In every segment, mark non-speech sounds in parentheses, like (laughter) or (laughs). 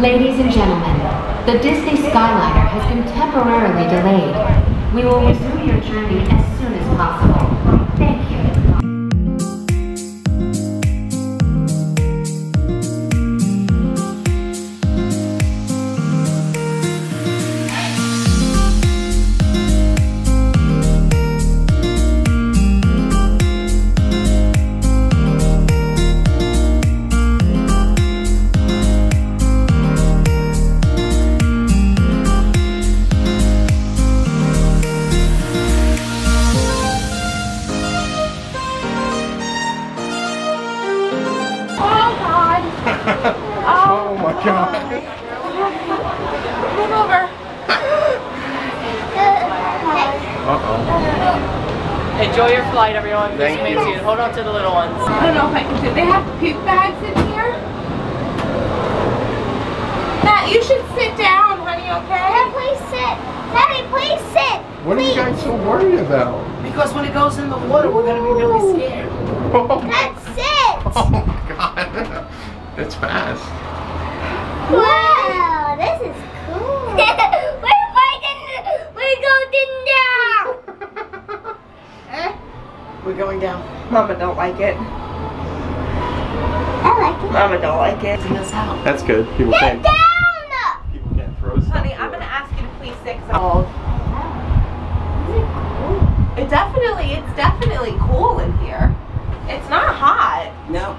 Ladies and gentlemen, the Disney Skyliner has been temporarily delayed. We will resume your journey Uh-oh. Enjoy your flight, everyone. This Thank means you. you. Hold on to the little ones. I don't know if I can do. It. They have poop bags in here. Matt, you should sit down, honey. Okay? Dad, please sit. Daddy, please sit. What are you guys so worried about? Because when it goes in the water, we're gonna be really scared. Oh Dad, sit. (laughs) Oh my god. (laughs) That's fast. Wow, this is cool. (laughs) we're fighting. We're going down. We're going down. Mama don't like it. I like it. Mama don't like it. In this house. That's good. People Get can't down. people can't throw stuff. Honey, I'm gonna ask you to please sit. 'cause I'm old. It definitely, it's definitely cool in here. It's not hot, No.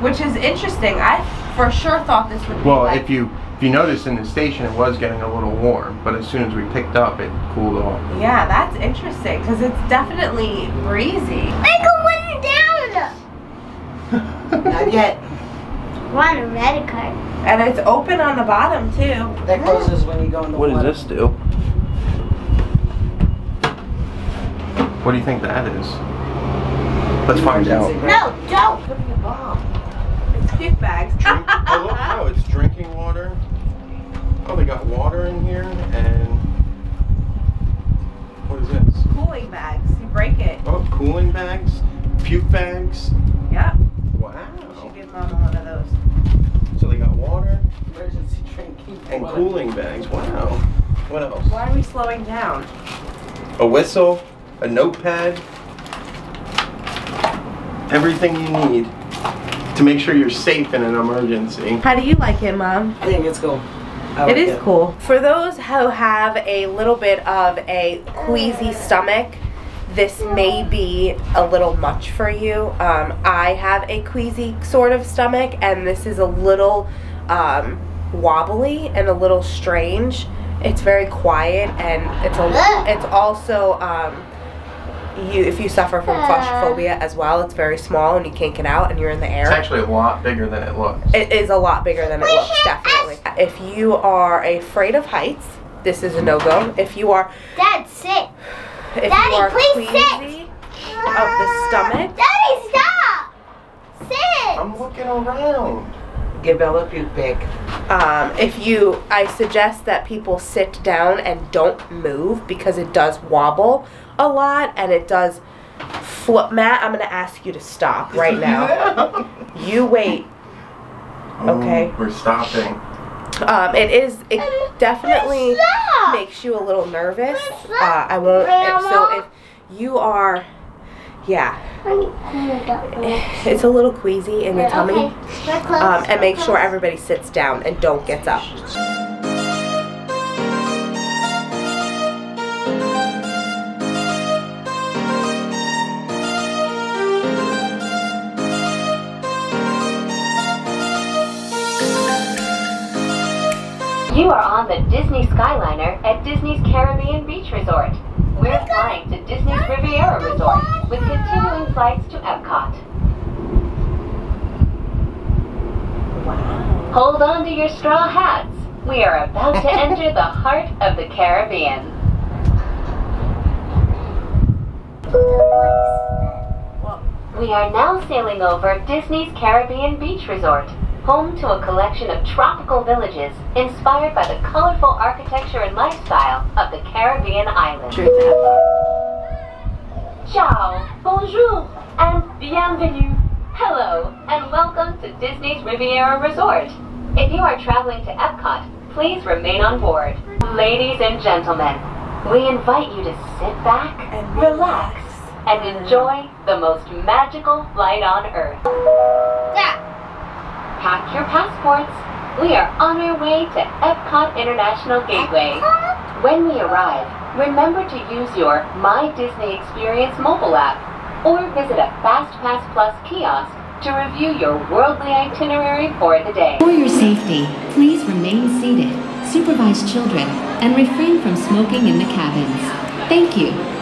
which is interesting. I for sure thought this would be Well, like, if you if you notice in the station, it was getting a little warm, but as soon as we picked up, it cooled off. Yeah, that's interesting because it's definitely breezy. We're going down. (laughs) Not yet. Want a red card? And it's open on the bottom too. That closes when you go in the What does this do? What do you think that is? Let's find out. No, don't. Putting a bomb. It's puke bags. Drink, (laughs) oh, look, no, it's drinking water. Oh, they got water in here, and what is this? Cooling bags. You break it. Oh, cooling bags, puke bags. Yep. You Wow. should give mama one of those. So they got water Emergency drinking. and water. cooling bags. Wow. What else? Why are we slowing down? A whistle, a notepad, everything you need to make sure you're safe in an emergency. How do you like it, mom? I think it's cool. I It cool. For those who have a little bit of a queasy stomach, this may be a little much for you. Um, I have a queasy sort of stomach, and this is a little um, wobbly and a little strange. It's very quiet, and it's a. It's also um, you if you suffer from claustrophobia as well. It's very small, and you can't get out, and you're in the air. It's actually a lot bigger than it looks. It is a lot bigger than it We looks, have definitely. If you are afraid of heights, this is a no-go. If you are, Dad, sit. if Daddy, you are please queasy of the stomach, Daddy, stop. Sit. I'm looking around. Give Bella a puke bag. Um, if you, I suggest that people sit down and don't move because it does wobble a lot and it does flip. Matt, I'm gonna ask you to stop right now. (laughs) You wait. Okay. Oh, we're stopping. Um, it is. It definitely. Makes you a little nervous. Uh, I won't. So if you are, yeah, it's a little queasy in the tummy. Um, and make sure everybody sits down and don't get up. You are on the Disney Skyliner at Disney's Caribbean Beach Resort. We're flying to Disney's Riviera Resort with continuing flights to Epcot. Hold on to your straw hats. We are about to enter the heart of the Caribbean. We are now sailing over Disney's Caribbean Beach Resort, home to a collection of tropical villages inspired by the colorful architecture and lifestyle of the Caribbean islands. Ciao, bonjour, and bienvenue. Hello, and welcome to Disney's Riviera Resort. If you are traveling to Epcot, please remain on board. Ladies and gentlemen, we invite you to sit back, And relax, and enjoy the most magical flight on Earth. Yeah. Pack your passports. We are on our way to Epcot International Gateway. When we arrive, remember to use your My Disney Experience mobile app or visit a FastPass Plus kiosk to review your worldly itinerary for the day. For your safety, please remain seated, supervise children, and refrain from smoking in the cabins. Thank you.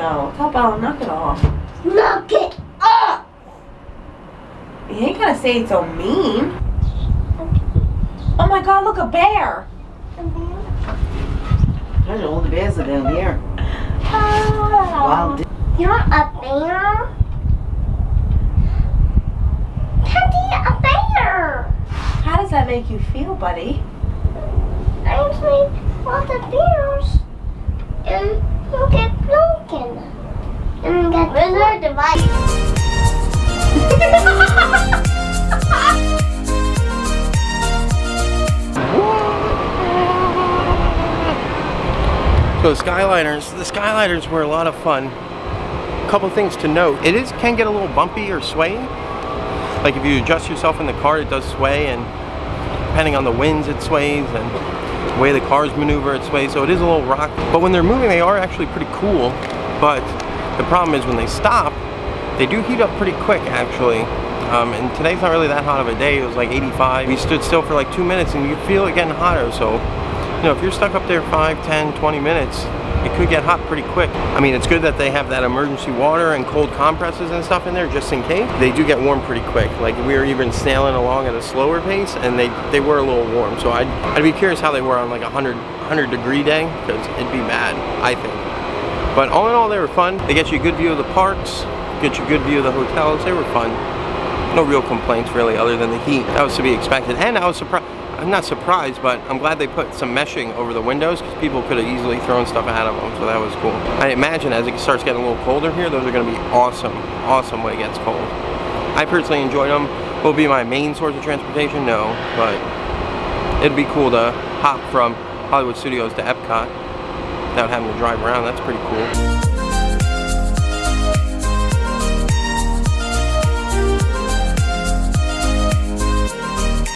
Move it. I know. Tell Bella, knock it off. Knock it off! You ain't gotta say it's so mean. Oh my god, look, a bear. There's all the bears are down here. Oh. Wild. You're a bear. Teddy, a bear. How does that make you feel, buddy? I think all the bears and you get broken. Our device? So the Skyliners, the Skyliners were a lot of fun. A couple things to note. It is can get a little bumpy or swayy. Like if you adjust yourself in the car, it does sway, and depending on the winds, it sways, and the way the cars maneuver, it sways. So it is a little rock. But when they're moving, they are actually pretty cool. But the problem is when they stop, they do heat up pretty quick, actually. Um, and today's not really that hot of a day. It was like 85. We stood still for like two minutes, and you feel it getting hotter. So you know, if you're stuck up there 5, 10, 20 minutes, it could get hot pretty quick. I mean, it's good that they have that emergency water and cold compresses and stuff in there just in case. They do get warm pretty quick. Like we were even sailing along at a slower pace and they, they were a little warm. So I'd, I'd be curious how they were on like a 100, 100 degree day because it'd be bad, I think. But all in all, they were fun. They get you a good view of the parks, get you a good view of the hotels. They were fun. No real complaints really other than the heat. That was to be expected. And I was surprised. I'm not surprised, but I'm glad they put some meshing over the windows because people could have easily thrown stuff out of them, so that was cool. I imagine as it starts getting a little colder here, those are going to be awesome, awesome when it gets cold. I personally enjoyed them. Will be my main source of transportation? No, but it'd be cool to hop from Hollywood Studios to Epcot without having to drive around. That's pretty cool.